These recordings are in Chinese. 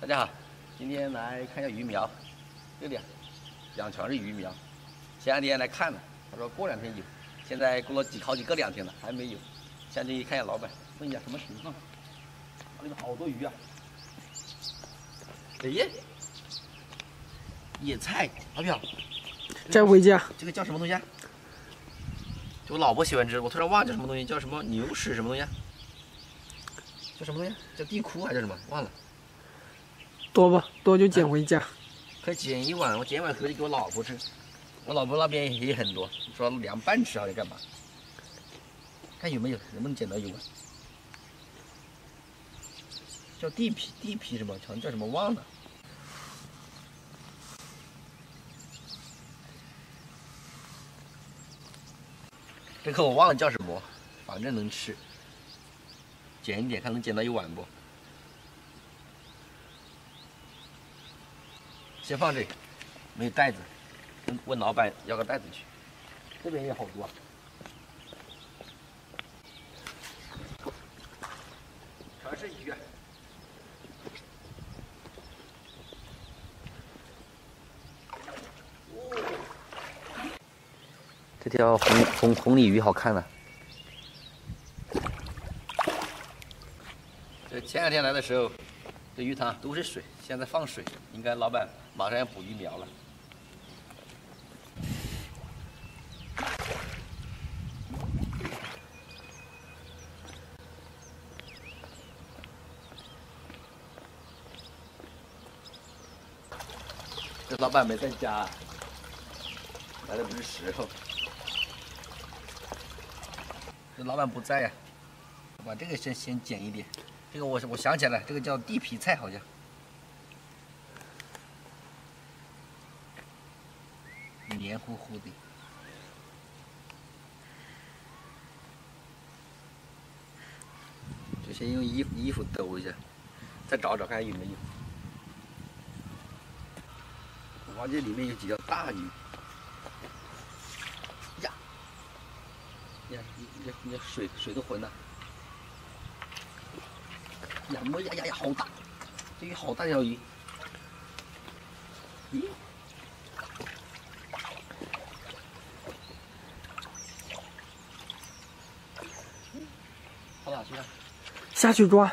大家好，今天来看一下鱼苗，这里啊，养全是鱼苗。前两天来看了，他说过两天有，现在过了几好几个两天了，还没有。下去看一下老板，问一下什么情况。里面好多鱼啊！哎，野菜，老表，在回家。这个叫什么东西啊？就我老婆喜欢吃，我突然忘了叫什么东西，叫什么牛屎什么东西啊？叫什么东西？叫地窟还是什么？忘了。多吧，多就捡回家。快捡一碗，我捡一碗回去给我老婆吃。我老婆那边也很多，说凉拌吃好像干嘛？看有没有，能不能捡到一碗？叫地皮，地皮什么？好像叫什么忘了。这个我忘了叫什么，反正能吃。捡一点，看能捡到一碗不？先放这里，没有袋子，问问老板要个袋子去。这边也好多，全是鱼。这条红红红鲤鱼好看啊！这前两天来的时候，这鱼塘都是水，现在放水，应该老板马上要补鱼苗了。这老板没在家，来的不是时候。这老板不在呀，把这个先先剪一点。这个我我想起来了，这个叫地皮菜好像，黏糊糊的。就先用衣服衣服兜一下，再找找看有没有。我发现里面有几条大鱼。呀，你你你水水都浑了，呀么呀呀呀，好大，这鱼好大条鱼，咦，跑哪去了？下去抓。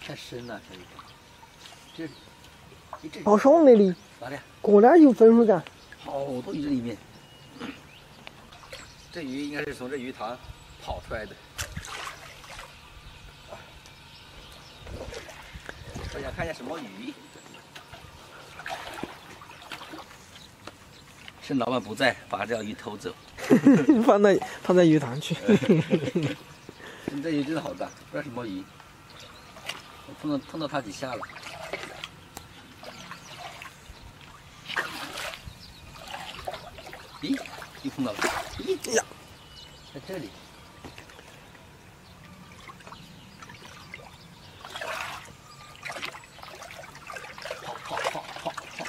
太深了，这鱼。这里，这好上那里。哪里？果然有分水感。好多鱼在里面。这鱼应该是从这鱼塘跑出来的。我想看一下什么鱼。趁老板不在，把这条鱼偷走。放在放在鱼塘去。这鱼真的好大，不知道什么鱼。我碰到碰到它几下了。咦，又碰到了。咦呀，在这里。跑跑跑跑跑！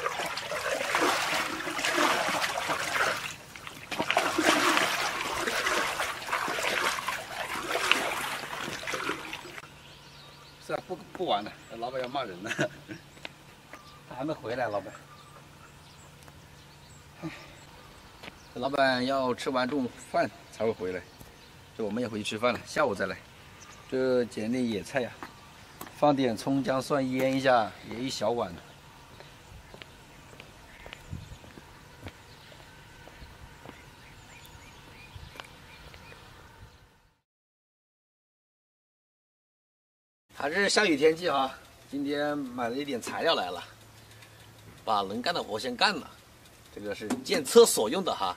是啊，不不玩了，老板要人呢。还没回来，老板。老板要吃完中午饭才会回来，这我们也回去吃饭了，下午再来。这捡点野菜呀，放点葱姜蒜腌一下，也一小碗。还是下雨天气哈，今天买了一点材料来了，把能干的活先干了。这个是建厕所用的哈，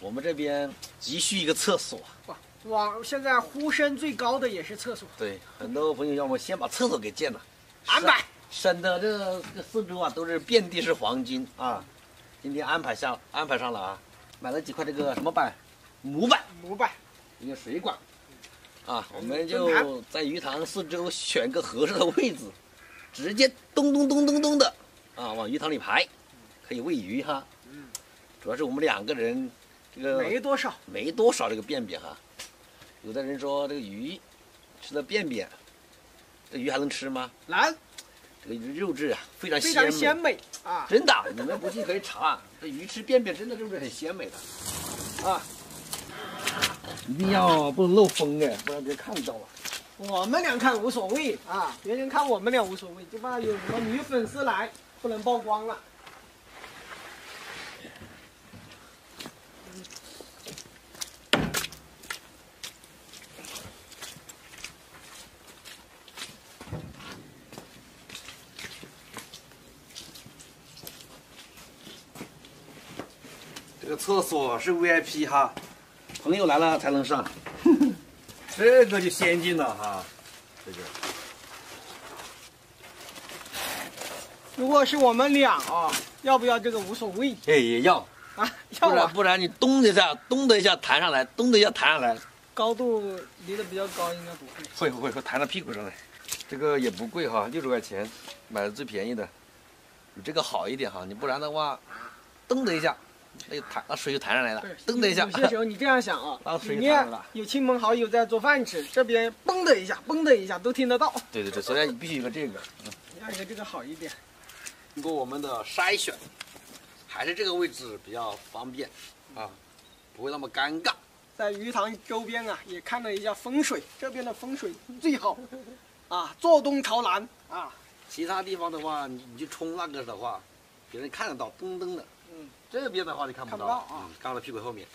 我们这边急需一个厕所。哇哇！现在呼声最高的也是厕所。对，很多朋友要么先把厕所给建了，安排，省得这个这四周啊都是遍地是黄金啊。今天安排下安排上了啊，买了几块这个什么板，模板，模板，一个水管，啊，我们就在鱼塘四周选个合适的位置，直接咚咚咚咚咚的啊往鱼塘里排。可以喂鱼哈，嗯，主要是我们两个人，这个没多少，没多少这个便便哈。有的人说这个鱼吃的便便，这鱼还能吃吗？能，这个肉质啊非常非常鲜鲜美啊！真的，你们不信可以查，这鱼吃便便真的肉质很鲜美的，啊，一定要不能漏风哎，不然别人看到了。我们俩看无所谓啊，别人看我们俩无所谓，就怕有什么女粉丝来不能曝光了。这个厕所是 VIP 哈，朋友来了才能上，这个就先进了哈，这个。如果是我们俩啊，要不要这个无所谓哎，也要，啊？要不然啊，不然你咚的一下，咚的一下弹上来，咚的一下弹上来，高度离得比较高，应该不会。会会会会弹到屁股上来。这个也不贵哈，六十块钱，买的最便宜的。你这个好一点哈，你不然的话，噔的一下，那就弹，那水就弹上来了，，噔的一下有。些时候你这样想啊拉，水里面有亲朋好友在做饭吃，这边嘣的一下，嘣的一下都听得到。对对对，所以你必须有个这个。要一个这个好一点。经过我们的筛选，还是这个位置比较方便啊，不会那么尴尬。在鱼塘周边啊，也看了一下风水，这边的风水最好，啊，坐东朝南啊，其他地方的话，你你去冲那个的话，别人看得到，噔噔的。嗯，这边的话你看不到，啊。嗯，刚到屁股后面，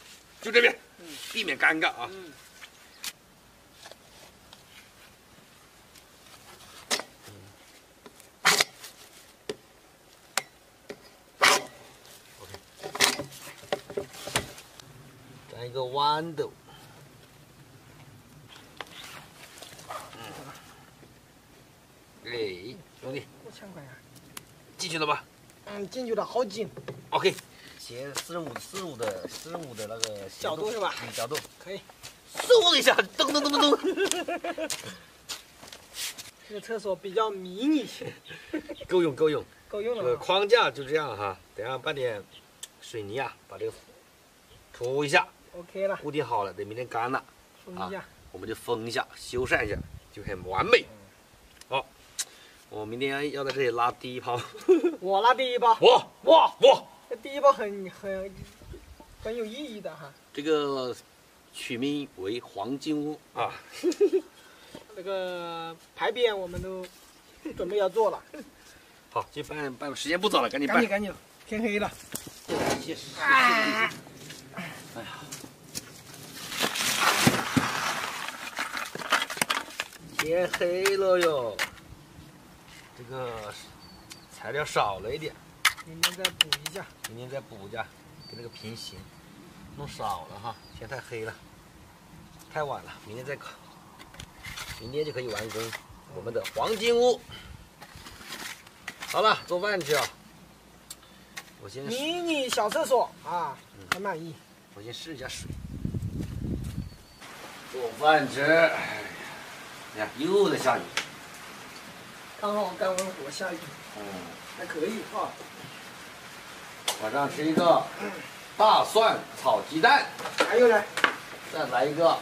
就这边，嗯。避免尴尬啊。嗯，粘一个豌豆。嗯，哎，兄弟，五千块钱，进去了吧？嗯，进去了好紧，？OK，斜四十五四十五的四十五的那个斜角度是吧嗯，角度，可以。嗖的一下，噔噔噔噔噔，这个厕所比较迷你，够用够用。够用了啊。框架就这样哈，等下拌点水泥啊，把这个涂一下，OK 了，固定好了，等明天干了，封一下。我们就封一下，修缮一下，就很完美。好，我明天要在这里拉第一泡。我拉第一包，哇哇哇！这第一包很很很有意义的哈。这个取名为黄金屋啊，那个牌匾我们都准备要做了，好，去办办，时间不早了，赶紧办赶紧。赶紧，天黑了。谢谢。啊哎呀，天黑了哟，这个材料少了一点，明天再补一下。明天再补一下，跟那个平行，弄少了哈，天太黑了，太晚了，明天再烤，明天就可以完工我们的黄金屋。好了，做饭去啊！我先试迷你小厕所啊，很满意。我先试一下水。做饭吃，哎呀，又在下雨。刚好干完活下雨，嗯，还可以啊。晚上吃一个大蒜炒鸡蛋，还有呢，再来一个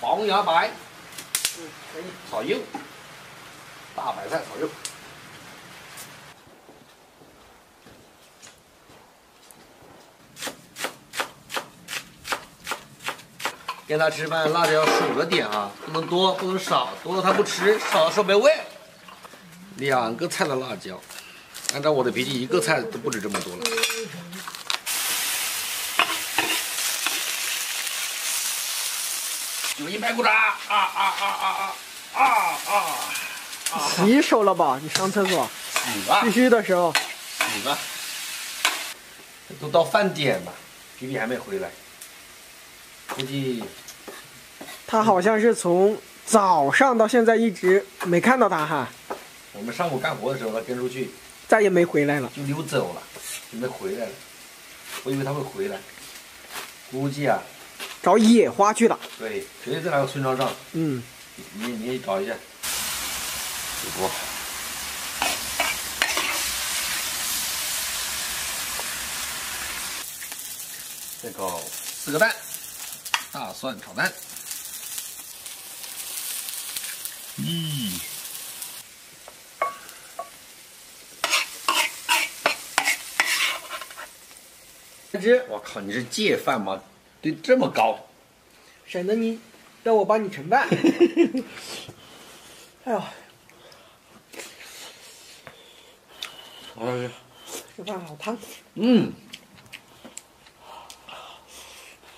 黄芽白嗯，可以。炒肉，大白菜炒肉。跟他吃饭，辣椒数着点啊，不能多，不能少，多了他不吃，少了说没味。两个菜的辣椒，按照我的脾气，一个菜都不止这么多了。九阴白骨爪，啊啊啊啊啊啊啊！洗手了吧？你上厕所洗吧必，须的时候，洗吧。都到饭点了，皮皮还没回来，估计他好像是从早上到现在一直没看到他哈，我们上午干活的时候，他跟出去再也没回来了。就溜走了，就没回来了。我以为他会回来，估计啊，找野花去了。对，绝对在那个村庄上。嗯，你你找一下。哇！这个四个蛋，大蒜炒蛋。咦，这我靠，你是戒饭吗？对，这么高。省得你让我帮你盛饭。哎呦，哎呀，这饭好烫。嗯。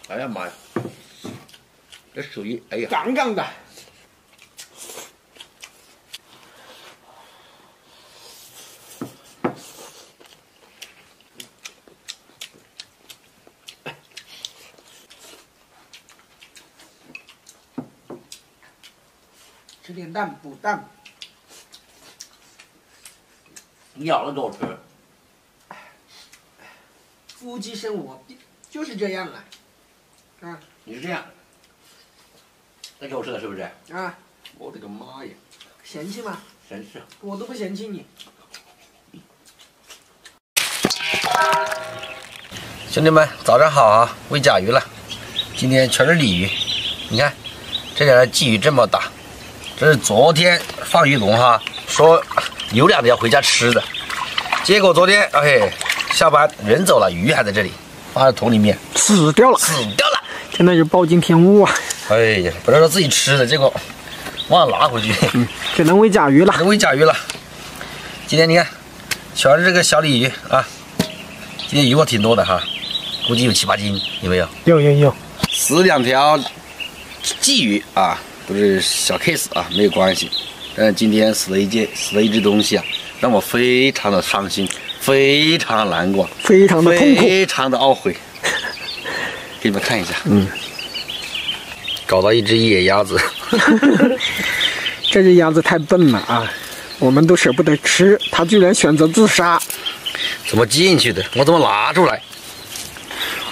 哎呀妈呀！这属于哎呀，杠杠的。蛋补蛋。你咬了给我吃。夫妻生活就是这样啊。啊。你是这样。那给我吃的是不是？啊。我的个妈呀！嫌弃吗？嫌弃。我都不嫌弃你。兄弟们，早上好啊！喂甲鱼了，今天全是鲤鱼。你看，这点鲫鱼这么大。这是昨天放鱼笼哈，说有两条回家吃的，结果昨天哎下班人走了，鱼还在这里，放在桶里面死掉了，死掉了，真的是暴殄天物啊！哎呀，本来说自己吃的，结果忘了拿回去，嗯，只能喂甲鱼了，只能喂甲鱼了。今天你看，全是这个小鲤鱼啊，今天鱼货挺多的哈，估计有七八斤，有没有？有有有，死两条鲫鱼啊。都是小 case 啊，没有关系。但是今天死了一件，死了一只东西啊，让我非常的伤心，非常难过，非常的痛苦，非常的懊悔。给你们看一下，嗯，搞到一只野鸭子。这只鸭子太笨了啊，我们都舍不得吃，它居然选择自杀。怎么进去的？我怎么拿出来？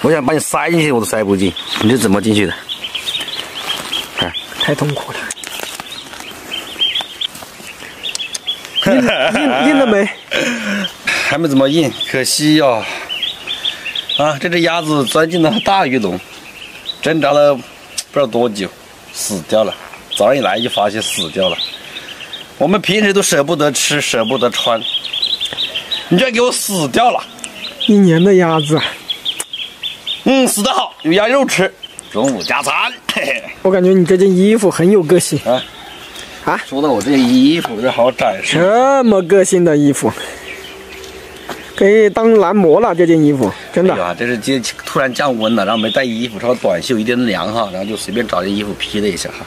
我想把你塞进去，我都塞不进。你是怎么进去的？太痛苦了，硬硬硬了没？还没怎么硬，可惜哟。啊，这只鸭子钻进了大鱼笼，挣扎了不知道多久，死掉了。早上一来就发现死掉了。我们平时都舍不得吃，舍不得穿，你居然给我死掉了！一年的鸭子，嗯，死得好，有鸭肉吃。中午加餐，我感觉你这件衣服很有个性啊！啊，说到我这件衣服，这好展示。这么个性的衣服，可以当男模了。这件衣服真的。啊，这是今天突然降温了，然后没带衣服，穿短袖，有点凉哈，然后就随便找件衣服披了一下哈。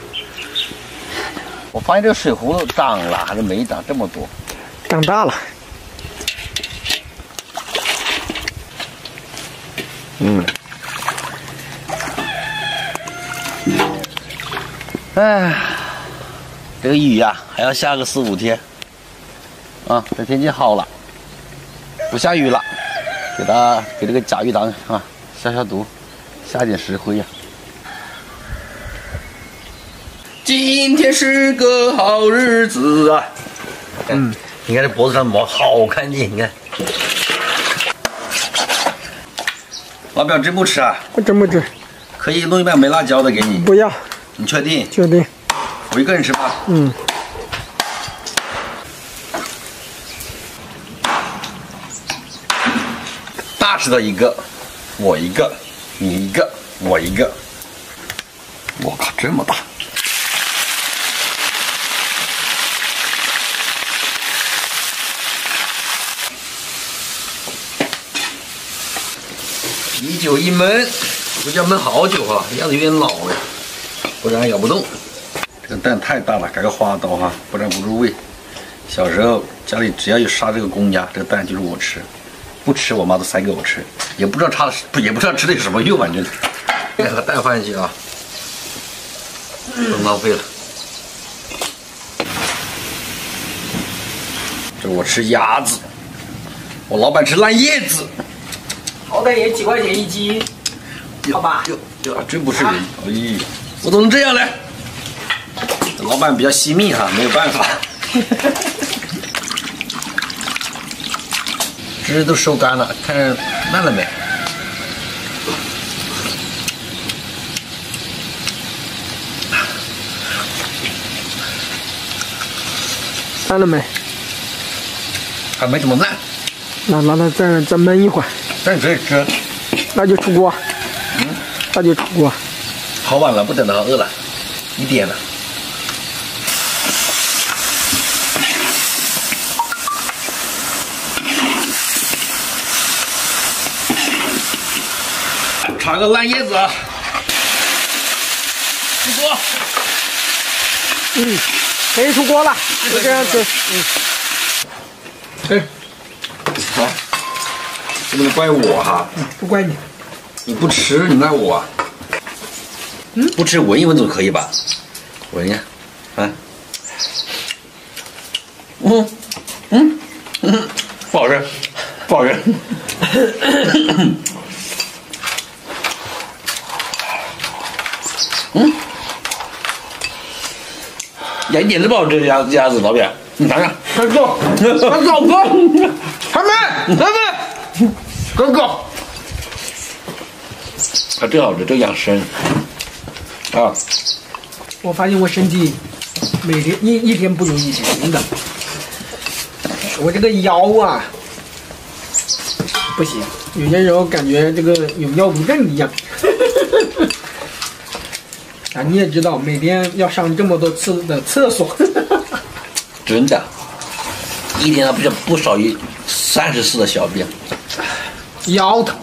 我发现这个水葫芦长了还是没长这么多？长大了。嗯。哎，这个雨呀，还要下个四五天。啊，这天气好了，不下雨了，给它给这个甲鱼塘啊消消毒，下点石灰呀。今天是个好日子啊！嗯，你看这脖子上毛好干净，你看。老表真不吃啊？不真不吃。可以弄一半没辣椒的给你。不要。你确定？确定。我一个人吃吗？嗯。大石头一个，我一个，你一个，我一个。我靠，这么大！啤酒一闷，估计要焖好久啊，样子有点老了。不然咬不动，这个蛋太大了，改个花刀哈，不然不入味。小时候家里只要有杀这个公鸭，这个蛋就是我吃，不吃我妈都塞给我吃，也不知道插不也不知道吃的有什么用，反正。两个蛋放进去啊，不浪费了。这我吃鸭子，我老板吃烂叶子，好歹也几块钱一斤，好吧？哟哟，真不是人，哎呀。我怎么能这样呢？老板比较惜命哈，没有办法。汁都收干了，看烂了没？烂了没？还没怎么烂。那让它再再焖一会儿。但你可以吃。那就出锅。嗯，那就出锅。好晚了，不等了，饿了，一点了。炒个烂叶子，出锅。嗯，可以出锅了，就这样子。嗯。哎，好，不能怪我哈。不怪你。你不吃，你赖我。嗯，不吃闻一闻总可以吧？闻一下，啊。嗯，嗯，嗯，不好吃，不好吃。嗯，一点都不好吃，鸭子鸭子老板，你尝尝。快走，快走哥，还没，还没，哥哥。它真好吃，真养生。啊！我发现我身体每天一一天不如以前，真的。我这个腰啊，不行，有些时候感觉这个有腰毒症一样。啊，你也知道，每天要上这么多次的厕所，真的，一天不不少于三十次的小便，腰疼。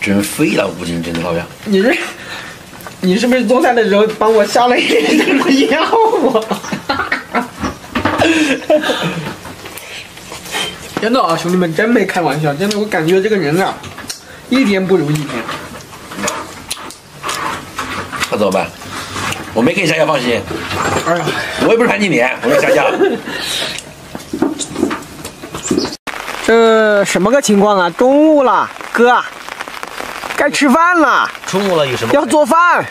真废了，吴京，真的老表。你是，你是不是做菜的时候帮我下了一点什么药啊？真的啊，兄弟们，真没开玩笑，真的，我感觉这个人啊，一天不如一天。那怎么办？我没给你下药，放心。哎呀，我也不是潘金莲，我给你下药。这什么个情况啊？中午了，哥。该吃饭了，中午了有什么？要做饭。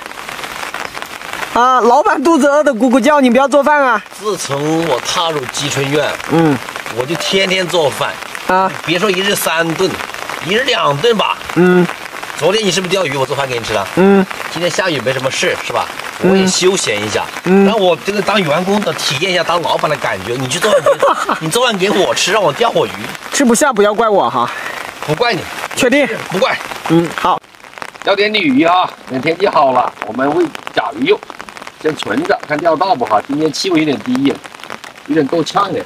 啊，老板肚子饿的咕咕叫，你不要做饭啊！自从我踏入积春院，嗯，我就天天做饭啊。别说一日三顿，一日两顿吧。嗯。昨天你是不是钓鱼？我做饭给你吃了。嗯。今天下雨没什么事是吧？我也休闲一下。嗯。让我这个当员工的体验一下当老板的感觉。你去做饭，你做饭给我吃，让我钓会鱼。吃不下不要怪我哈。不怪你。确定？不怪。嗯，好。钓点鲤鱼啊！等天气好了，我们喂甲鱼肉，先存着看钓到不哈。今天气温有点低，有点够呛的。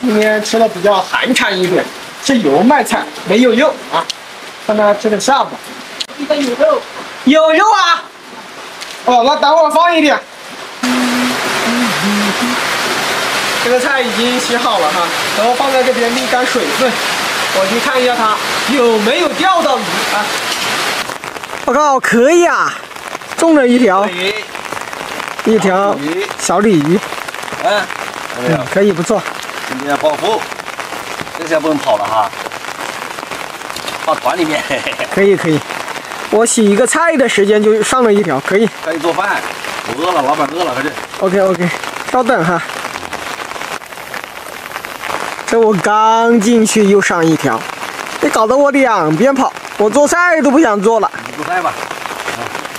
今天吃的比较寒碜一点，是油麦菜，没有肉啊。看他吃点下巴。这个有肉，有肉啊！哦，那等会儿放一点。这个菜已经洗好了哈，然后放在这边沥干水分。我去看一下它有没有钓到鱼啊！我靠可以啊，中了一条，一条小鲤鱼。嗯，嗯，可以不错。今天暴富，这下不能跑了哈，放团里面。可以可以，我洗一个菜的时间就上了一条，可以。赶紧做饭，我饿了，老板饿了，快去。OK OK，稍等哈。这我刚进去又上一条，你搞得我两边跑，我做菜都不想做了。你做菜吧，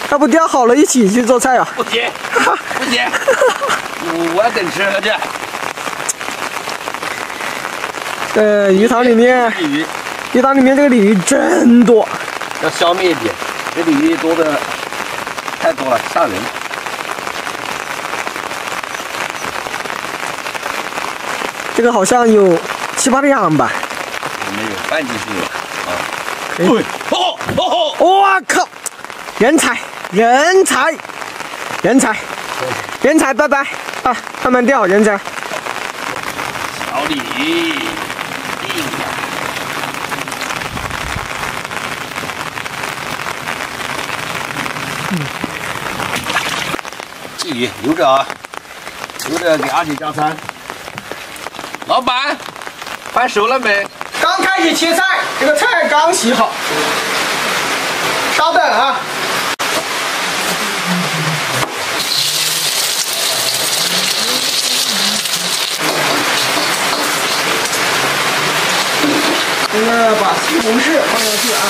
要不钓好了一起去做菜啊？不行，不行，我我要等吃去。呃，鱼塘里面，鱼塘里面这个鲤鱼真多，要消灭一点，这鲤鱼多的太多了，吓人。这个好像有七八两吧？没有，半斤去了啊！对，哦哦哦！我靠，人才，人才，人才，人才，拜拜啊！慢慢钓，人才。小李，嗯，鲫鱼留着啊，留着给阿姐加餐。老板，饭熟了没？刚开始切菜，这个菜刚洗好。稍等啊。这个把西红柿放下去啊。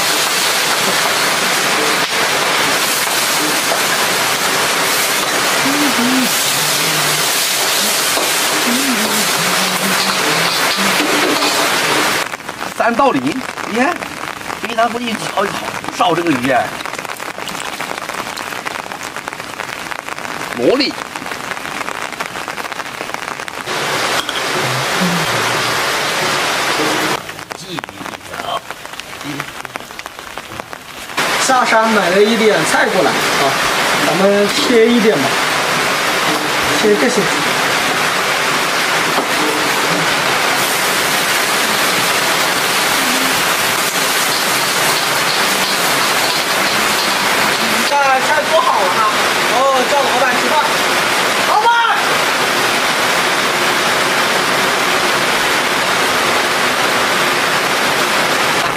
三道理，你看，鱼塘不一好好少这个鱼哎，萝莉。鲫鱼条，下山买了一点菜过来啊，咱们切一点吧，切这些。那菜做好了哈，然后叫老板吃饭。老板，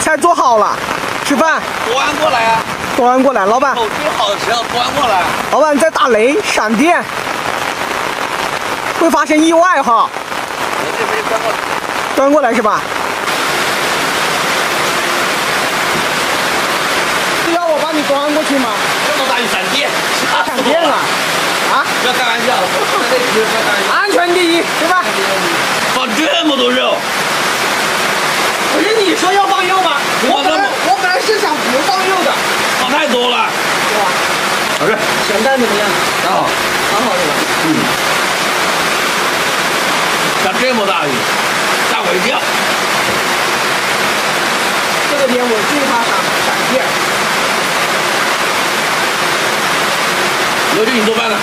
菜做好了，吃饭。端过来啊！端过来，老板，哦，最好的时候端过来。老板在打雷、闪电，会发生意外哈。我这边端过来。端过来是吧？是要我帮你端过去吗？这么大一闪电，吓死闪电啊！啊，不要开玩笑。安全第一，对吧？放这么多肉，不是你说要放肉吗？我本来我本来是想不放肉的，放太多了。是吧？好吃，咸淡怎么样？刚好。很好是吧？下这么大雨，吓我一跳。这个天我最怕闪闪电。刘军，你做饭了？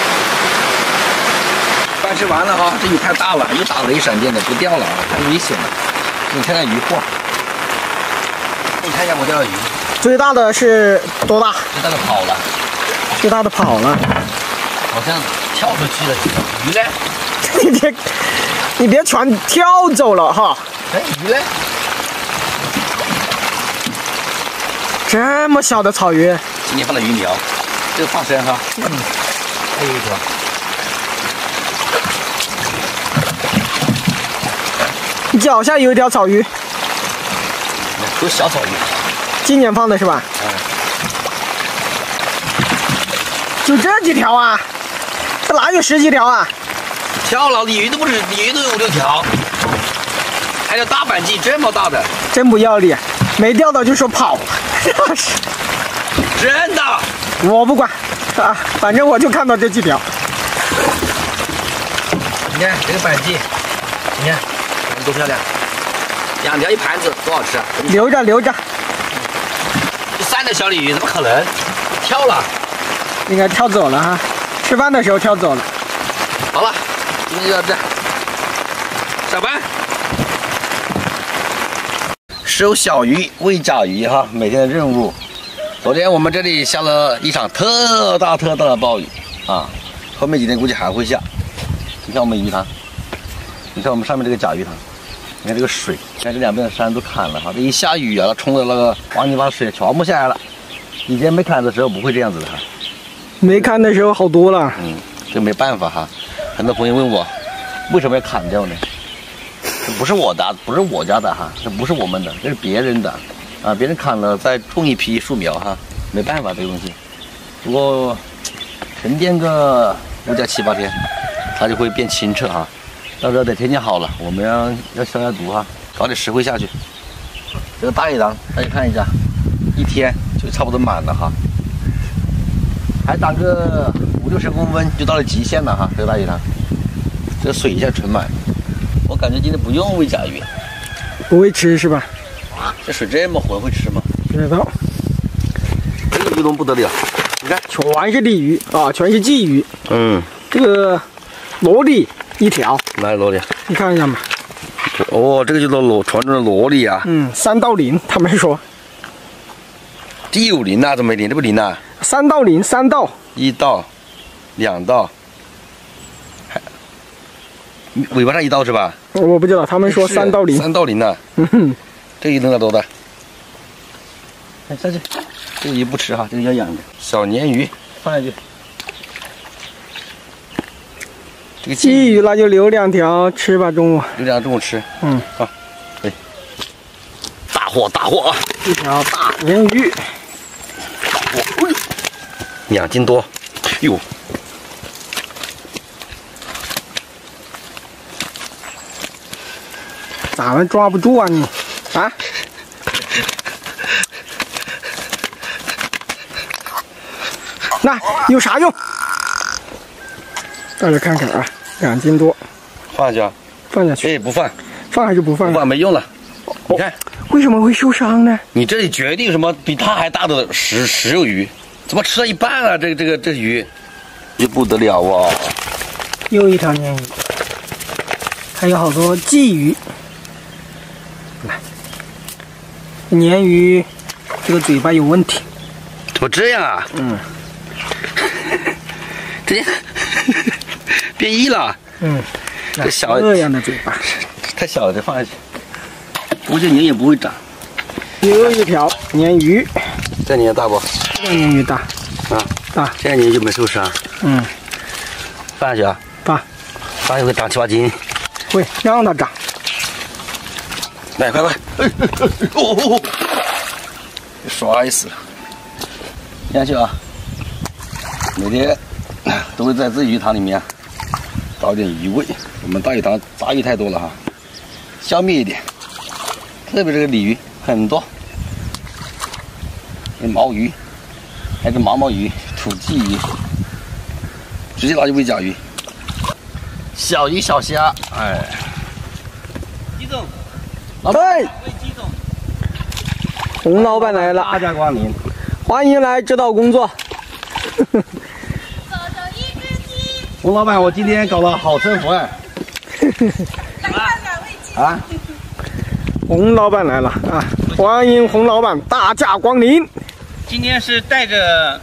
饭吃完了哈，这雨太大了，又打雷闪电的，不钓了啊，太危险了。你看看鱼货，你看一下我钓的鱼，最大的是多大？最大的跑了，最大的跑了。好像跳出去了。鱼呢？你别，你别全跳走了哈！哎，鱼呢？这么小的草鱼，今天放的鱼苗，这个放生哈。嗯，还有一条。你脚下有一条草鱼，有小草鱼。今年放的是吧？嗯。就这几条啊？这哪有十几条啊？跳了，鲤鱼都不止，鲤鱼都有五六条，还有大板鲫这么大的，真不要脸，没钓到就说跑，真的。我不管啊，反正我就看到这几条。你看这个板鲫，你看多漂亮，两条一盘子，多好吃啊！留着留着，这三的小鲤鱼怎么可能？跳了，应该跳走了哈，吃饭的时候跳走了。好了，今天就到这，下班。收小鱼喂甲鱼哈，每天的任务。昨天我们这里下了一场特大特大的暴雨啊，后面几天估计还会下。你看我们鱼塘，你看我们上面这个甲鱼塘，你看这个水，你看这两边的山都砍了哈，这一下雨啊，它冲的那个往里把水全部下来了。以前没砍的时候不会这样子的哈。没砍的时候好多了。嗯，这没办法哈。很多朋友问我，为什么要砍掉呢？这不是我的，不是我家的哈，这不是我们的，这是别人的，啊，别人砍了再种一批树苗哈，没办法这个东西。不过沉淀个五加七八天，它就会变清澈哈。到时候等天气好了，我们要要消消毒哈，搞点石灰下去。这个大鱼塘大家看一下，一天就差不多满了哈，还打个五六十公分就到了极限了哈。这个大鱼塘，这个水一下存满，我感觉今天不用喂甲鱼，不会吃是吧？这水这么浑会吃吗？不知道，这个鱼龙不得了，你看，全是鲤鱼啊，全是鲫鱼。嗯，这个萝莉一条，哪里萝莉？你看一下嘛。哦，这个就是萝传中的萝莉啊，嗯，三道鳞，他们说第五鳞呐，怎么没鳞？这不鳞呐？三道鳞，三道。一道，两道，还尾巴上一道是吧？我不知道，他们说三道鳞。三道鳞呐，嗯哼，这个鱼弄了多大？哎，下去，这个鱼不吃哈，这个要养的。小鲶鱼放下去。这个鲫鱼，那就留两条吃吧，中午留两条中午吃。嗯，好，哎，大货大货啊，一条大银鱼，两斤多，哟，咋们抓不住啊你？啊？那有啥用？大家看看啊。两斤多，放下去啊！放下去，哎，不放，放还是不放不？放没用了。你看，为什么会受伤呢？你这里决定什么比它还大的食食肉鱼，怎么吃了一半啊？这个这个这鱼，就不得了啊！又一条鲶鱼，还有好多鲫鱼。来，鲶鱼这个嘴巴有问题。怎么这样啊？嗯 这 变异了，嗯，这小这样的嘴巴。太小了，得放下去。估计年也不会长。又一条鲶鱼，这鲶鱼大不？这鲶鱼大啊，大，这鲶鱼没受伤。嗯，放下去啊！大，放下会长七八斤。会让它长。来，快快！哎哎哎哦哦哦！摔死了！下去啊！每天都会在这鱼塘里面找点鱼味。我们大鱼塘杂鱼太多了哈，消灭一点。特别这个鲤鱼很多，有毛鱼，还是毛毛鱼、土鲫鱼，直接拿去喂甲鱼。小鱼小虾，哎，鸡总，哎，喂鸡总，洪老板来了，大驾光临。欢迎来指导工作。洪老板，我今天搞了好生活。啊，洪老板来了啊！欢迎洪老板大驾光临。今天是带着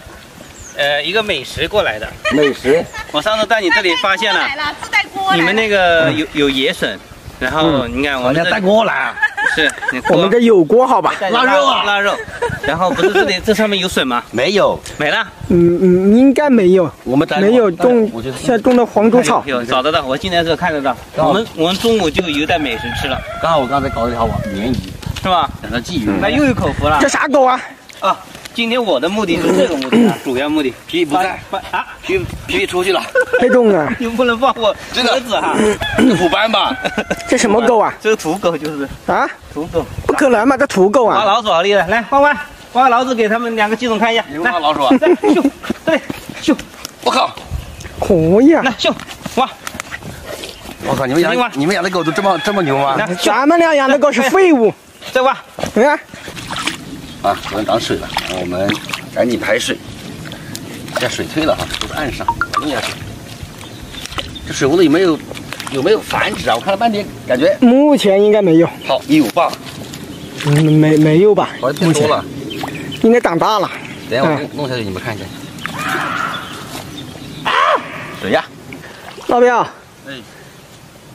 呃一个美食过来的。美食，我上次在你这里发现了。你们那个有有野笋，然后你看我带锅来啊！是我们这有锅好吧？腊肉啊腊肉，然后不是这里这上面有笋吗？没有，没了，嗯嗯，应该没有，我们没有种现在种的黄竹草。有找得到，我今天这看得到。我们我们中午就有带美食吃了，刚好我刚才搞了一条网鲶鱼，是吧？两条鲫鱼，那又有口福了这啥狗啊？啊！今天我的目的是这个目的啊，主要目的。皮不在，把啊，皮皮出去了，太重了，你不能放我这个鸽子哈。这虎斑吧？这什么狗啊？这个土狗就是啊，土狗。不可能吧？这土狗啊挖啊！老鼠好厉害！来，弯弯，挖老鼠给他们两个季总看一下。来，你挖老鼠啊？来咻，这里咻，我靠！可以啊！来咻，挖，我靠！你们养你们养的狗都这么这么牛吗？咱们俩养的狗是废物。再挖。你看，啊，昨天涨水了，我们赶紧排水。这水退了哈，都是岸上，弄下去。这水葫芦有没有有没有繁殖啊？我看了半天，感觉目前应该没有，好有吧？嗯，没没有吧？好像变多了。应该长大了。等下我嗯弄弄下去，你们看一下。谁呀？老表，哎，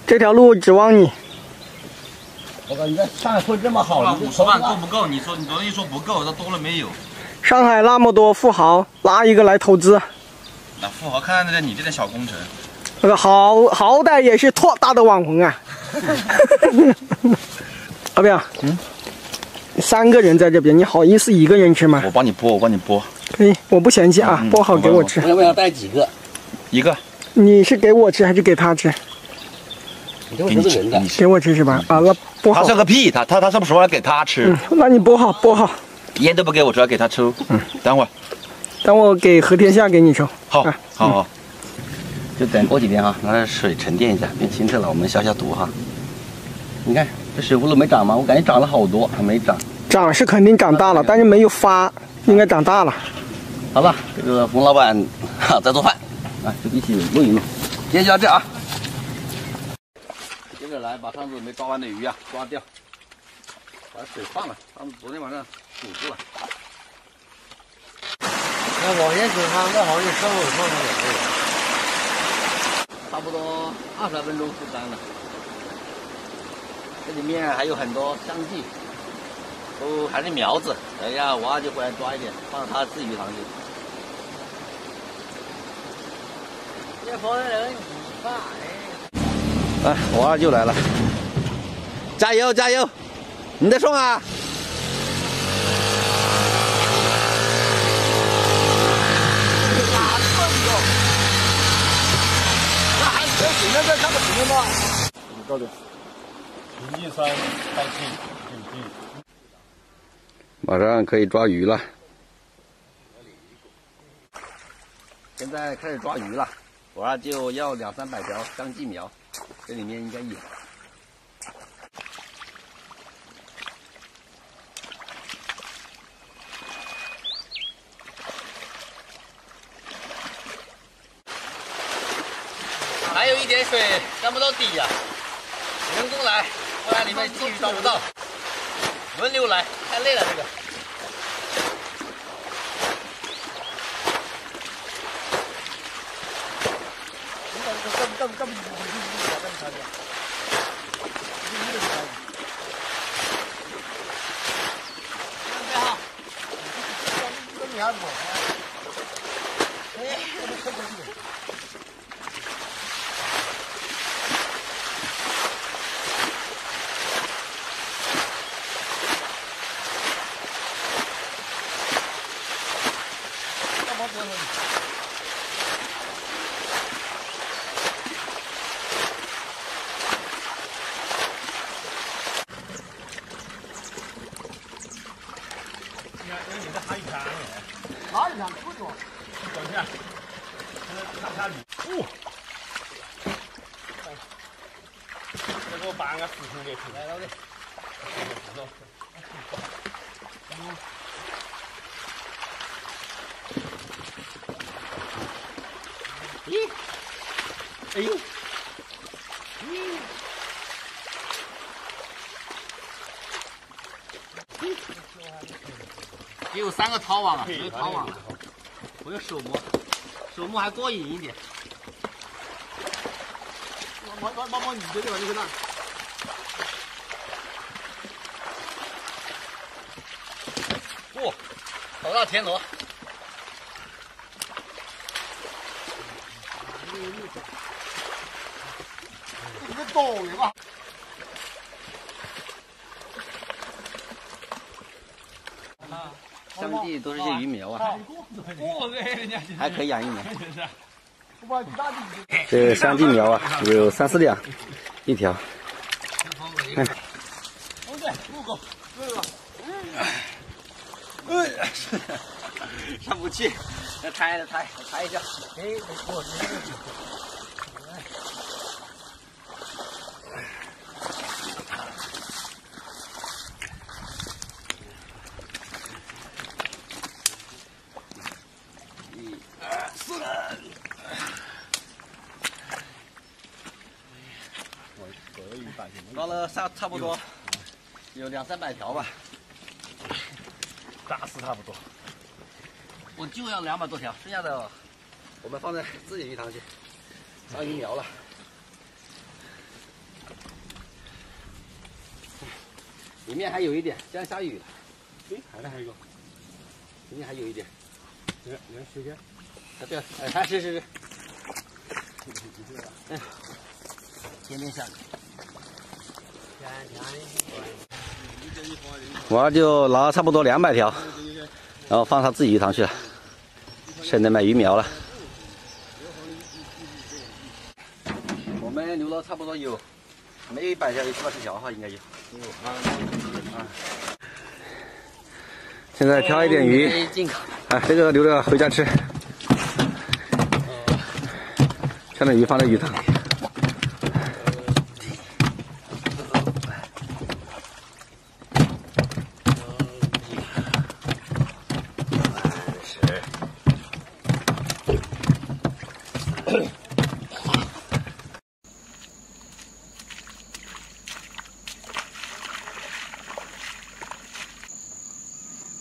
这条路指望你。我靠，你在上海混这么好，了五十万够不够？你说你昨天一说不够，那多了没有？上海那么多富豪，拉一个来投资，那富豪看看你这点小工程，那个好好歹也是拓大的网红啊。阿彪，嗯，三个人在这边，你好意思一个人吃吗？我帮你剥，我帮你剥可以，我不嫌弃啊，嗯剥好给我吃我。要不要带几个？一个，你是给我吃还是给他吃？你这会得罪人的。你吃。给我吃是吧？啊，那剥好他。算个屁，他他他是不是说给他吃嗯？，那你剥好剥好，烟都不给我抽，要给他抽。嗯，等会儿，等我给何天下给你抽。好啊，好好，就等过几天啊，拿点水沉淀一下，变清澈了，我们消消毒哈。你看这水葫芦没长吗？我感觉长了好多，还没长。长是肯定长大了，但是没有发，应该长大了。好了，这个冯老板哈在做饭，啊，就一起录一录。今天就到这啊。来把上次没抓完的鱼啊抓掉，把水放了，他们昨天晚上堵住了。那往年煮汤，那好像烧火放了两个差不多二十来分钟就干了。这里面还有很多香蓟，都还是苗子。等一下，我二舅回来抓一点，放到他自己鱼塘去。这跑的人你爸哎。哎，我二舅来了，加油加油！你在送啊？马上可以抓鱼了。现在开始抓鱼了，我二舅要两三百条香鸡苗，这里面应该有。还有一点水干不到底呀、人工来，不然里面继续抓不到。轮流来，太累了这个。这给我搬个四兄弟出来了的。哎呦，只有三个套网了，没有套网了，我用手摸，手摸还过瘾一点。毛毛毛毛，你这地方你看那，哇，好大田螺！你这抖的吧？香地都是些鱼苗啊，还可以养一年。这个香地苗啊，有三四两一条。哎，上不去，再抬再抬，再抬一下。哎，我抓了差差不多有两三百条吧，打死差不多。我就要两百多条，剩下的我们放在自己鱼塘去当鱼苗了。里面还有一点，现在下雨了，哎，还那还有一个，里面还有一点。你看你看水边，啊，对，哎，还是是是。哎，天天下雨。我儿就拿了差不多两百条，然后放他自己鱼塘去了，现在买鱼苗了。我们留了差不多有没有一百条，有七八十条哈，应该有。现在挑一点鱼，进口。啊，这个留着回家吃。挑点鱼放在鱼塘里。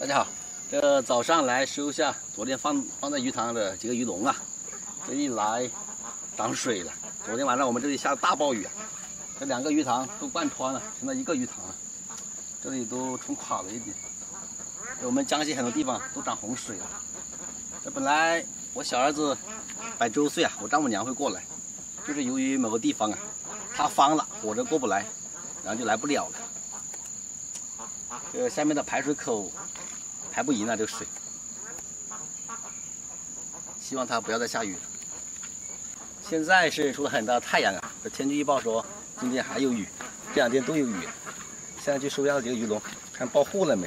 大家好，这早上来收下昨天放放在鱼塘的几个鱼笼啊，这一来涨水了。昨天晚上我们这里下大暴雨啊，这两个鱼塘都贯穿了，成了一个鱼塘了，这里都冲垮了一点。我们江西很多地方都涨洪水了。这本来我小儿子百周岁啊，我丈母娘会过来，就是由于某个地方啊，它方了，火车过不来，然后就来不了了。这下面的排水口还不赢了，这个水。希望它不要再下雨了。现在是出了很大的太阳啊！这天气预报说今天还有雨，这两天都有雨。现在去收下几个鱼笼，看报货了没？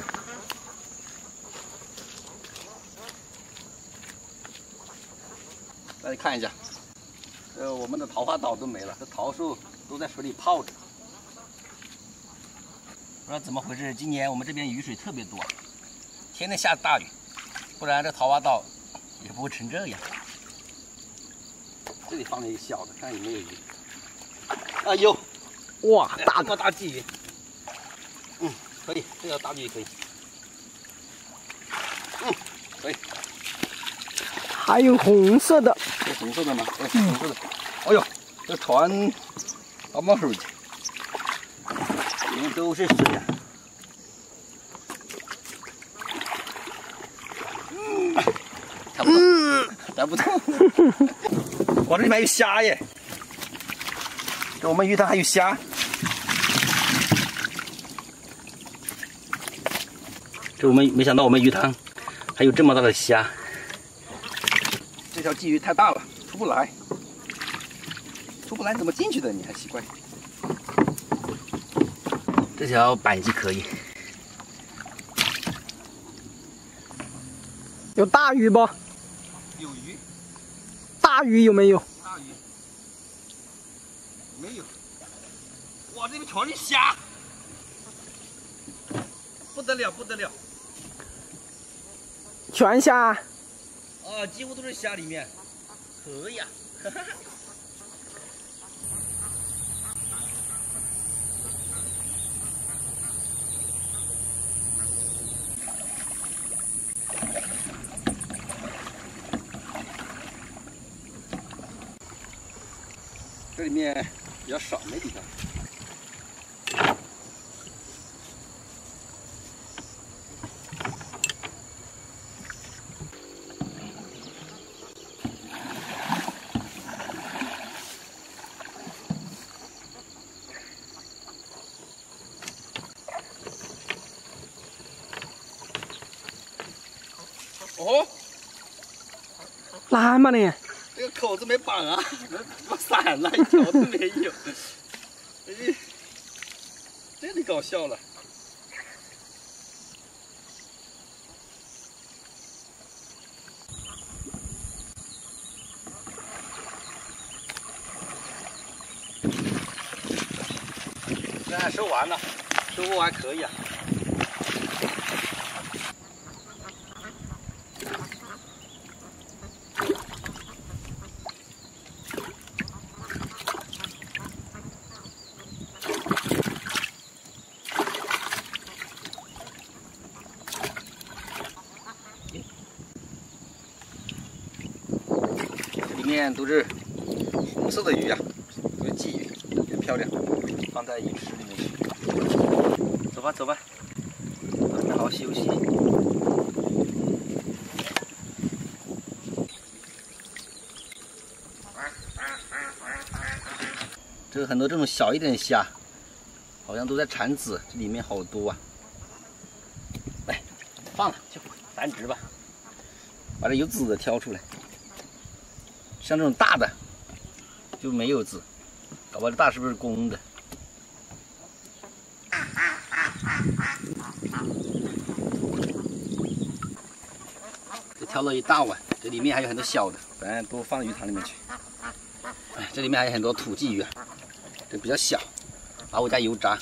大家看一下，呃，我们的桃花岛都没了，这桃树都在水里泡着。不知道怎么回事，今年我们这边雨水特别多，天天下大雨，不然这桃花岛也不会成这样。这里放了一个小的，看有没有鱼。啊，有，哇，大这么大鲫鱼。嗯，可以，这条大鲫鱼可以。嗯，可以。还有红色的，这红色的吗？哎，红色的。哎呦，这船到冒水去，里面都是水呀、嗯，抬不动，抬不动。哇，这里面还有虾耶！这我们鱼塘还有虾。这我们没想到我们鱼塘还有这么大的虾。这条鲫鱼太大了，出不来，出不来怎么进去的？你还奇怪。这条板鲫可以，有大鱼不？有鱼，大鱼有没有？大鱼没有。哇，这边全是虾，不得了，不得了！全虾，啊，几乎都是虾里面，可以啊！面比较少，没几条。哦，来嘛你，这个口子没绑啊，我散了，一条都没有。哎，这里搞笑了。这收完了，收获还可以啊。里面都是红色的鱼啊，都是鲫鱼，特别漂亮，放在鱼池里面去。走吧，走吧，好好休息。这个很多这种小一点的虾，好像都在产子，这里面好多啊。来，放了就繁殖吧，把这有籽的挑出来。像这种大的就没有籽，搞不好大是不是公的？这挑了一大碗，这里面还有很多小的，咱都放鱼塘里面去。哎，这里面还有很多土鲫鱼啊，这比较小，把我家油炸。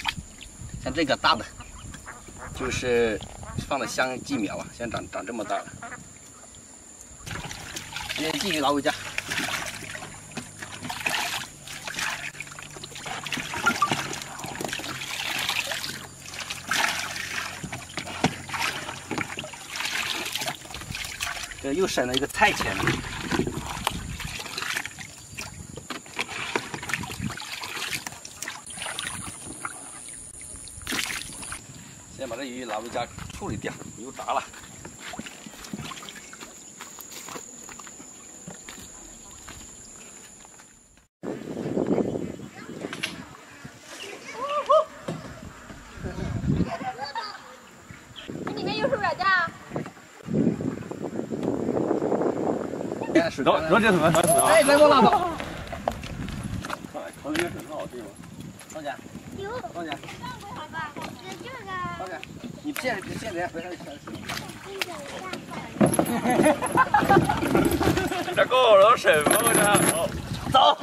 像这个大的，就是放的香鲫苗啊，现在长长这么大了。今天鲫鱼拿回家。又省了一个菜钱了。先把这鱼拿回家处理掉，油炸了。里面有手软件啊？罗罗姐怎么？哎，来我拉倒。可能也很好，对吗？庄姐，有，庄姐，这个好吧？你骗你骗人，回来全是。这狗肉什么？我操！走。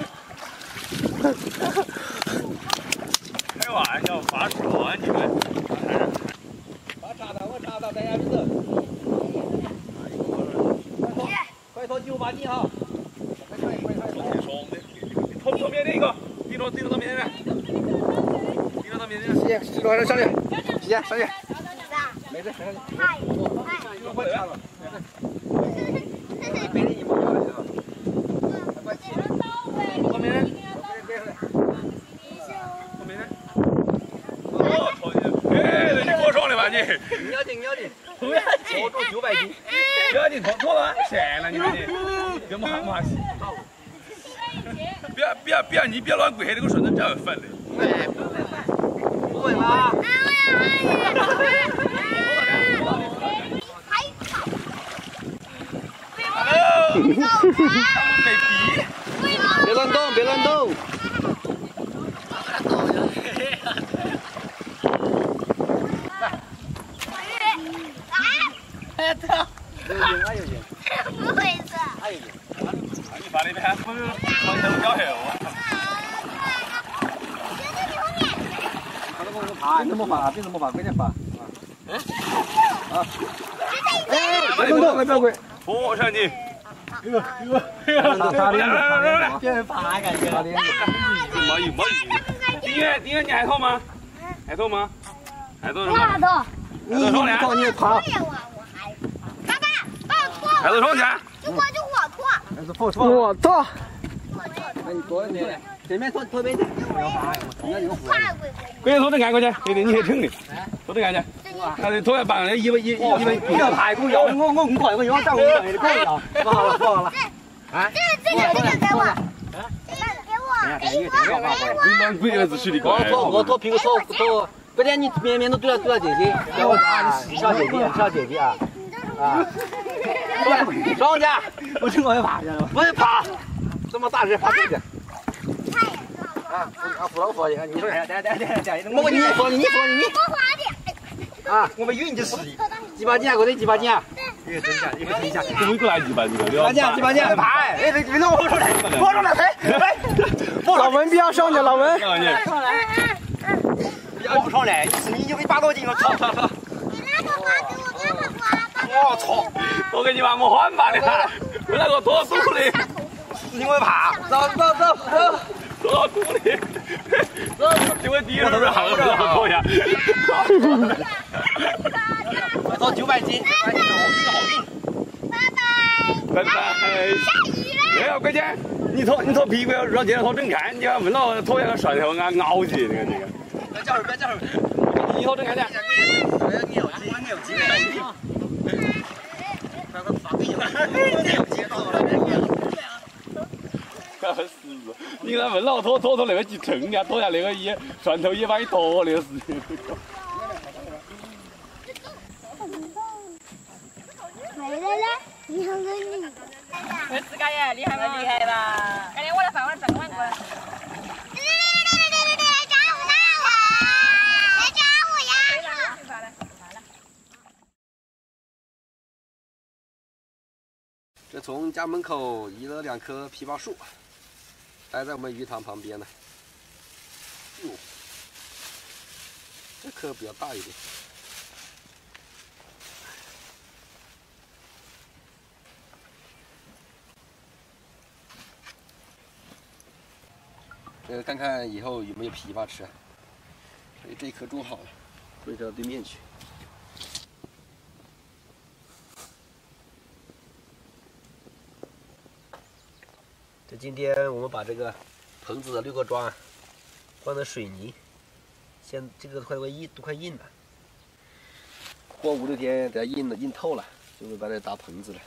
开玩笑，发烧啊你们！把插的，我插的，在下面走。快拖九八斤哈！快快快快！爽的，头头面那个，顶着顶着到面那边，那边。姐，这个上去，姐上去，没事没事，嗨快插了。别人你不要了，快起来，后面呢？别别后面呢？我操你！哎，你过爽的吧你？你要紧你要紧，不要拖住九百斤。不要紧，拖拖了，闲了你们你，这么哈么哈西。不要不要不要，你别乱跪，这个孙子真烦人的。不会吧？被逼。别乱动，别乱动。有劲，还有劲，不会是。还有劲。你发那边不是长头脚后啊？他都给我爬，别这么爬，别这么爬，快点爬。嗯。啊。哎，别动动，不要跪。拖上去。差点，别人爬感觉。差点。没有没有。丁元，丁元，你还痛吗？还痛吗？还痛什么？大头，你你靠你爬。爸爸，帮我拖。还拖上去。就我就我拖。那是不错。我操！我拖。那你多一点，对面拖拖边去。快跪跪。快点拖着干过去，对对，你的，拖着干去。那得拖要绑的，一百一一一百不要排骨腰，我我五块，我要找五块的可以了。不好了不好了。啊？这这个这个给我。这个给我。给我。你们鬼儿子去的我拖我拖屁股拖拖，不然你面面都对了对了姐姐，给我小姐姐小姐姐啊啊！庄家，我正我要爬下来了。不是爬，这么大人爬这个。啊，啊，扶老扶的，你说，等下等等等下，我你扶你，你扶你，你。我滑的。啊，我们以为你就是几把斤啊？过来几把斤啊？一个真假，一个真假。怎么过来几把斤了？几把斤？几把斤？爬！哎，别别弄我出来，我出来谁？老文不要上去，老文。上去。不要上来，你就会八多斤了，操操操！你那个滑给我那个滑。我操！我给你把我换吧的，我那个拖肚里，你会爬？走走走走。拖肚里，走，因为第一轮好不好拖呀？我拖九百斤，九百斤，好硬，拜拜。拜拜。下雨了。没有，关键你拖你拖屁股要让别人拖正看，你要问了拖一个甩头俺熬起这个这个。别叫人，别叫人，你拖正看的。我要你有鸡，你有鸡，快快发给你们，你有鸡到了。你那问了拖拖拖那个几称的，拖下那个一蒜头也把你拖的是。回来了，你看看你。会自家耶，厉害吗？厉害吧？赶紧我来饭，我来转个碗过来。这从家门口移了两棵枇杷树，待在我们鱼塘旁边呢。哟，这棵比较大一点。呃，看看以后有没有枇杷吃。所以这一棵种好了，推到对面去。今天我们把这个棚子的六个桩换的水泥，现这个快快硬都快硬了，过五六天等它硬了硬透了，就会把它搭棚子了。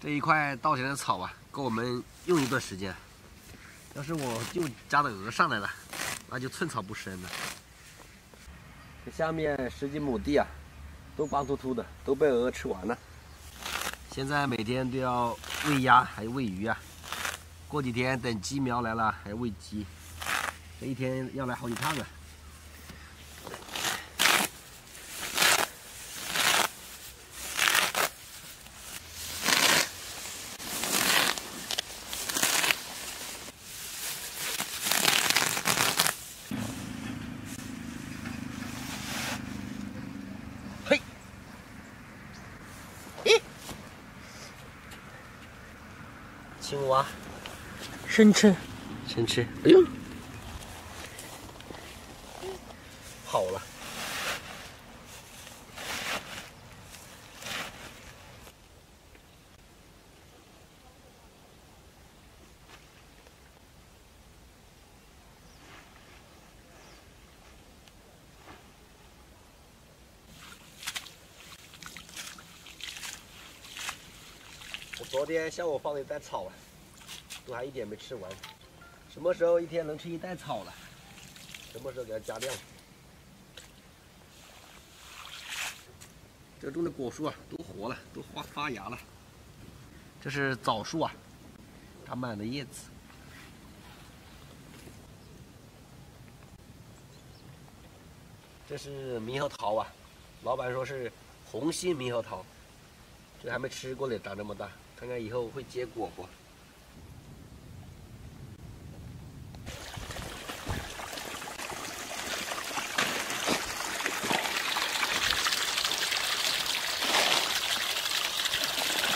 这一块稻田的草啊，够我们用一段时间。要是我就家的鹅上来了，那就寸草不生了。这下面十几亩地啊，都光秃秃的，都被鹅吃完了。现在每天都要喂鸭，还有喂鱼啊。过几天等鸡苗来了，还要喂鸡。这一天要来好几趟了。生吃。生吃。哎呦，好了。我昨天下午放了一袋草啊，都还一点没吃完。什么时候一天能吃一袋草了？什么时候给它加量？这种的果树啊，都活了，都发发芽了。这是枣树啊，长满了叶子。这是猕猴桃啊，老板说是红心猕猴桃，这还没吃过呢，长这么大，看看以后会结果不？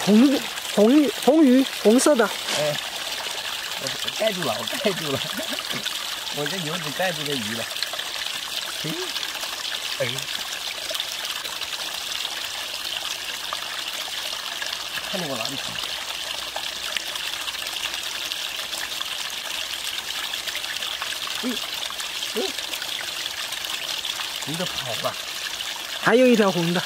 红红鱼，红鱼，红色的。哎，我我盖住了，我盖住了，我这油纸盖住这鱼了。哎，哎，看见我哪里去？哎，哎，红的跑了。还有一条红的。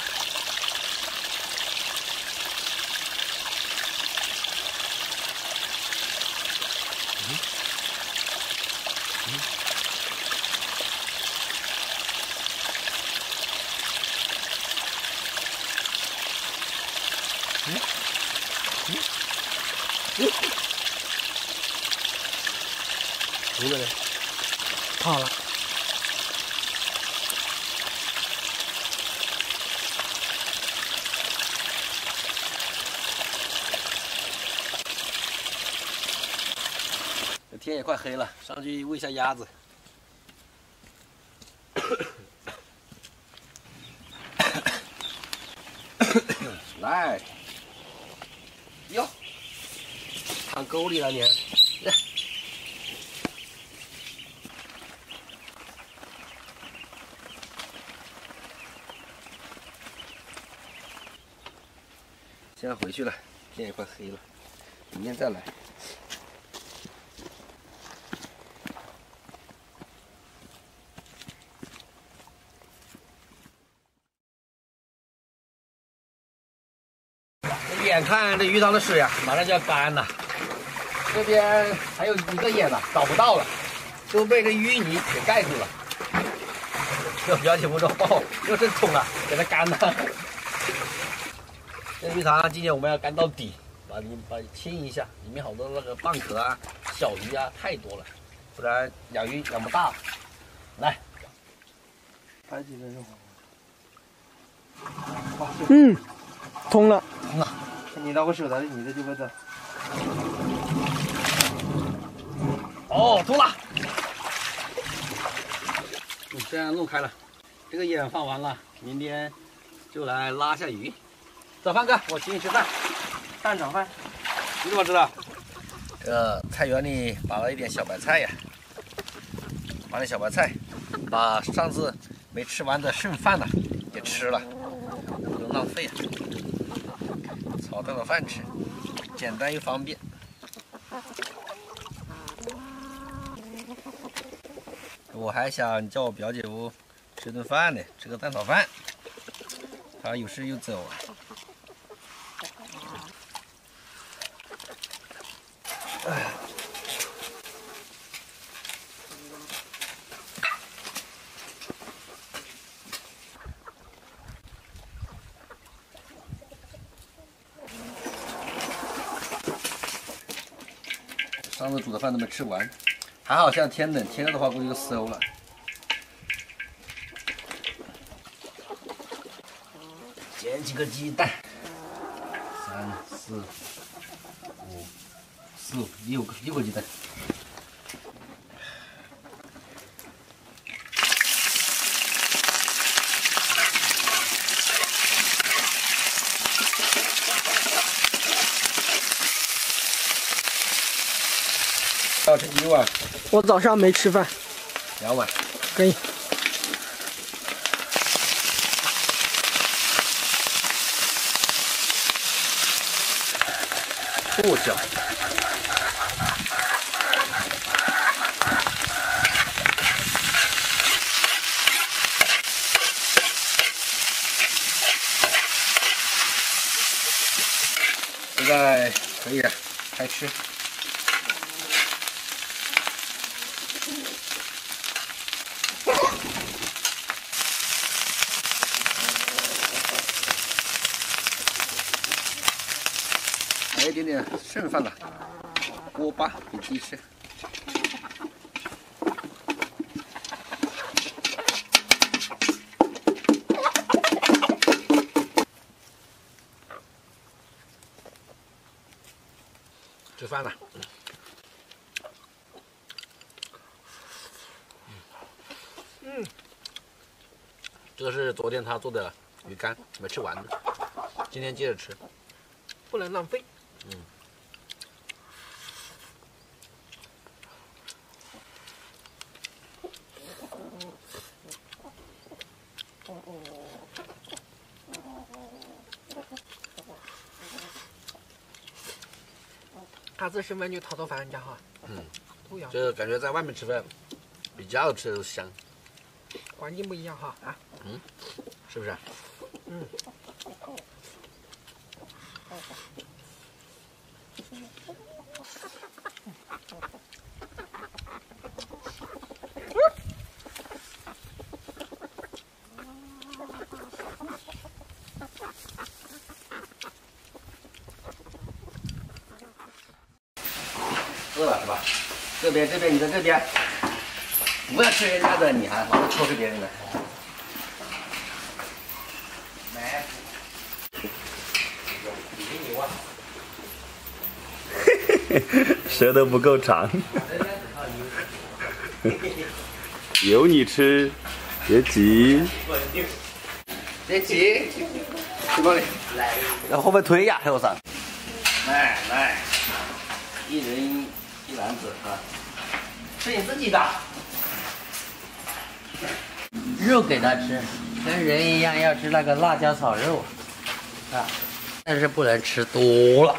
天也快黑了，上去喂一下鸭子。来，哟，躺沟里了你。来，现在回去了，天也快黑了，明天再来。看这鱼塘的水啊，马上就要干了，这边还有一个眼呢，找不到了，都被这淤泥给盖住了。这表姐夫说：“哦，又是冲了，给它干了。”这鱼塘今天我们要干到底，把你把清一下，里面好多那个蚌壳啊、小鱼啊太多了，不然养鱼养不大。来，拍几个肉。嗯，通了。通了。你拿我手来，你的就不走。哦，通了。你，这样弄开了，这个眼放完了，明天就来拉下鱼。早饭哥，我请你吃饭，蛋炒饭。你怎么知道？这个菜园里拔了一点小白菜呀，拔点小白菜，把上次没吃完的剩饭呢给吃了，不能浪费啊。炒蛋炒饭吃，简单又方便。我还想叫我表姐夫吃顿饭呢，吃个蛋炒饭。他有事又走了。饭都没吃完，还好现在天冷，天热的话估计就馊了。捡几个鸡蛋，三四五四六个六个鸡蛋。碗？我早上没吃饭，两碗。可以。不小。现在可以了，开吃。还有一点点剩饭了，锅巴给鸡吃。吃饭了。嗯，这个是昨天他做的鱼干，没吃完的，今天接着吃。不能浪费。嗯。下次吃饭就讨讨饭家哈。嗯，不一样，这感觉在外面吃饭比家里吃的都香，环境不一样哈啊。嗯，是不是？嗯。边你在这边，不要吃人家的，你还老是偷吃别人的。来，舌头不够长，有你吃，别急。别急，去帮你。来，然后后面推呀，还有啥？来来，一人一篮子啊，是你自己的。肉给他吃，跟人一样要吃那个辣椒炒肉，啊，但是不能吃多了，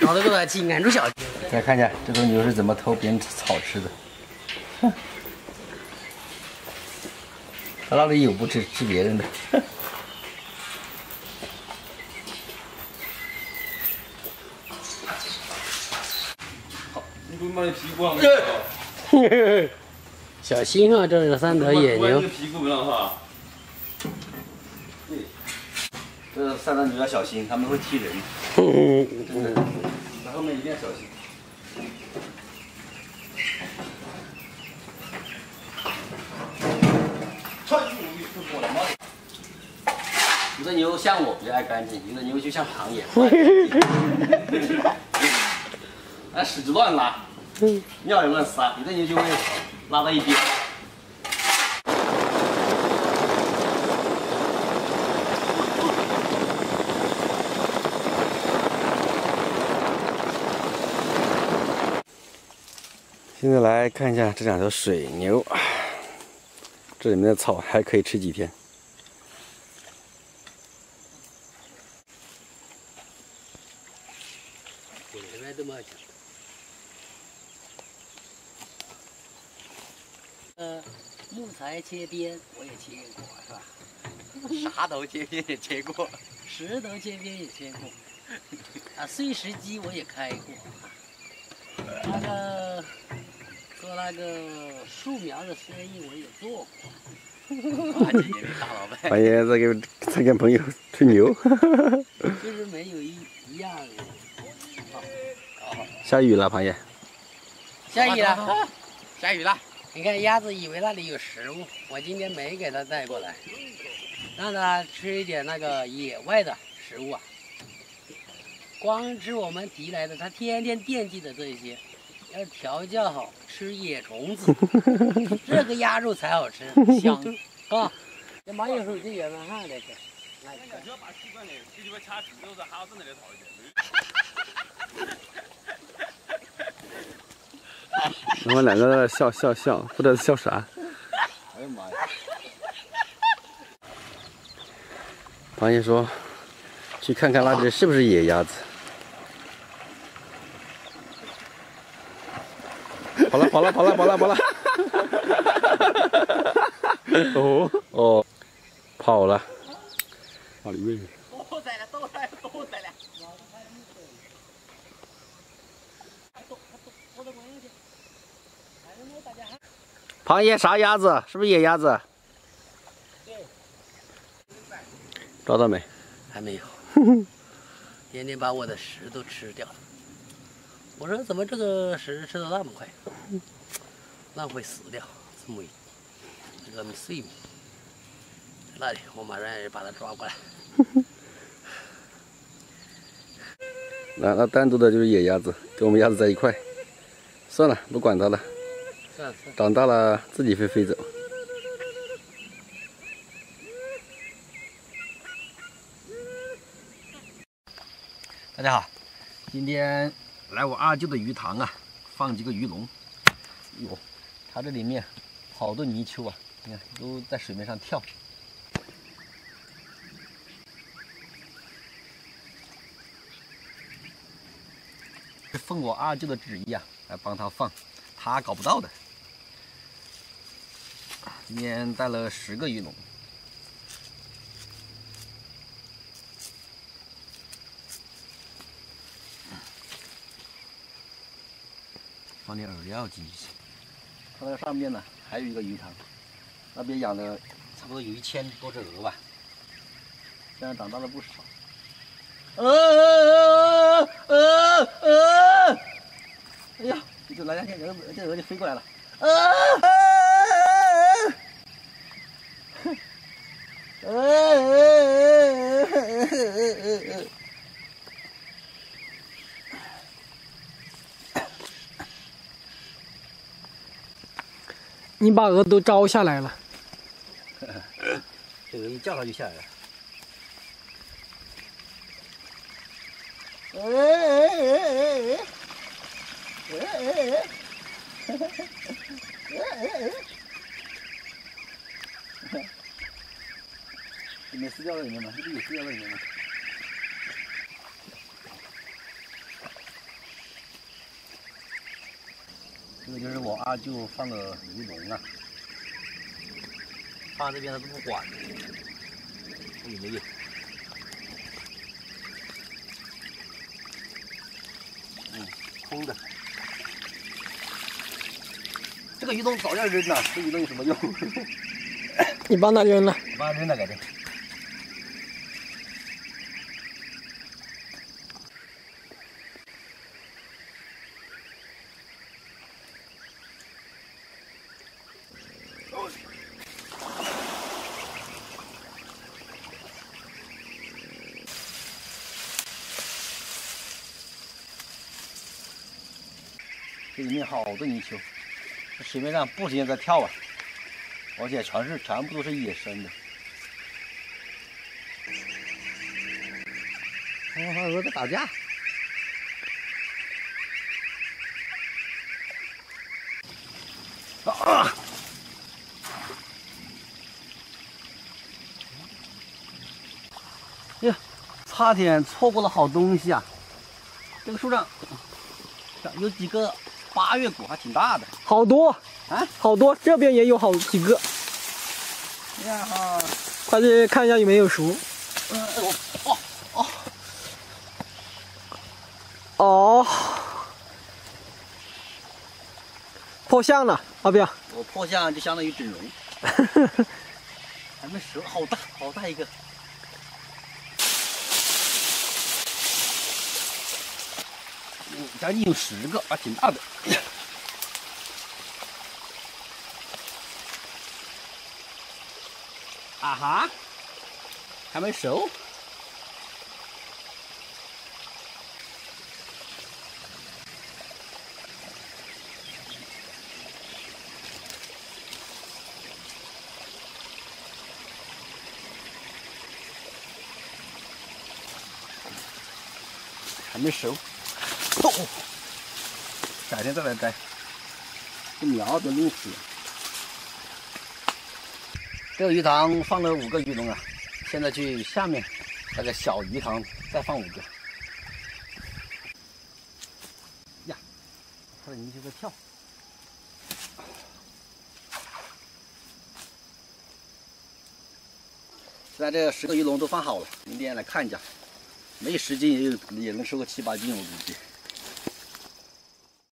搞得给他去按住小。来看一下这头牛是怎么偷别人草吃的。哼，他那里有不吃吃别人的。你给我把你屁股上小心啊，这是三头野牛。屁股不让哈。这三头牛要小心，他们会踢人。真的，在后面一定要小心。有的牛像我比较爱干净，有的牛就像螃蟹，那屎就乱拉，尿也乱撒，有的牛就会拉到一边。现在来看一下这两头水牛，这里面的草还可以吃几天。回来这么久。呃，木材切边我也切过，是吧？啥头切边也切过，石头切边也切过，啊，碎石机我也开过，那个做那个树苗的生意我也做过，啊，今年的大老板，半夜在跟在跟朋友吹牛，就是没有一一样。下雨了，螃蟹。下雨了，下雨了。你看鸭子以为那里有食物，我今天没给它带过来，让它吃一点那个野外的食物啊。光吃我们提来的，它天天惦记着这些，要调教好，吃野虫子，这个鸭肉才好吃，香啊！这马有手机也蛮好的，只要把习惯的，给你们掐指头是好整的套一点。然后两个在那笑笑笑，不知道笑啥。哎呀妈呀！螃蟹说：“去看看那只是不是野鸭子。”跑了跑了跑了跑了跑了！哦哦，跑了，跑里面。都在了，都在了，都在了。螃蟹啥鸭子？是不是野鸭子？抓到没？还没有。天天把我的食都吃掉了。我说怎么这个食吃的那么快？浪费死掉，这么一个碎米。那里，我马上把它抓过来。那那单独的就是野鸭子，跟我们鸭子在一块。算了，不管它了。长大了自己会飞走。大家好，今天来我二舅的鱼塘啊，放几个鱼笼。哟，它这里面好多泥鳅啊，你看都在水面上跳。是奉我二舅的旨意啊，来帮他放，他搞不到的。今天带了十个鱼笼。放点饵料进去。它那个上面呢，还有一个鱼塘，那边养了差不多有一千多只鹅吧，现在长大了不少。呃呃呃呃！哎呀，这来两天鹅，这鹅就飞过来了。呃呃呃呃呃呃！你把鹅都招下来了。这个一叫它就下来了。哎哎哎哎哎！哎哎哎！哎哎哎！没撕掉在里面吗？这不有撕掉在里面吗？这个就是我阿舅放的鱼笼啊，放这边他都不管，看有没有。嗯，空的。这个鱼笼早要扔了，这鱼笼有什么用？你帮他扔了。我帮他扔了，改天。好多泥鳅，这水面上不停地在跳啊，而且全是全部都是野生的。哦，还有鹅在打架。啊！呀，差点错过了好东西啊！这个树上有几个八月谷，还挺大的。好多啊，好多，这边也有好几个。呀哈！快去看一下有没有熟。嗯，哦哦哦，破相了，阿彪。我破相就相当于整容，还没熟，好大好大一个。将近有十个，还挺大的。啊哈，还没熟。还没熟，哦，改天再来摘。这苗都弄死了。这个鱼塘放了五个鱼笼啊，现在去下面那个小鱼塘再放五个。呀，它的鱼就在跳。现在这十个鱼笼都放好了，明天来看一下，没十斤也有也能收个七八斤，我估计。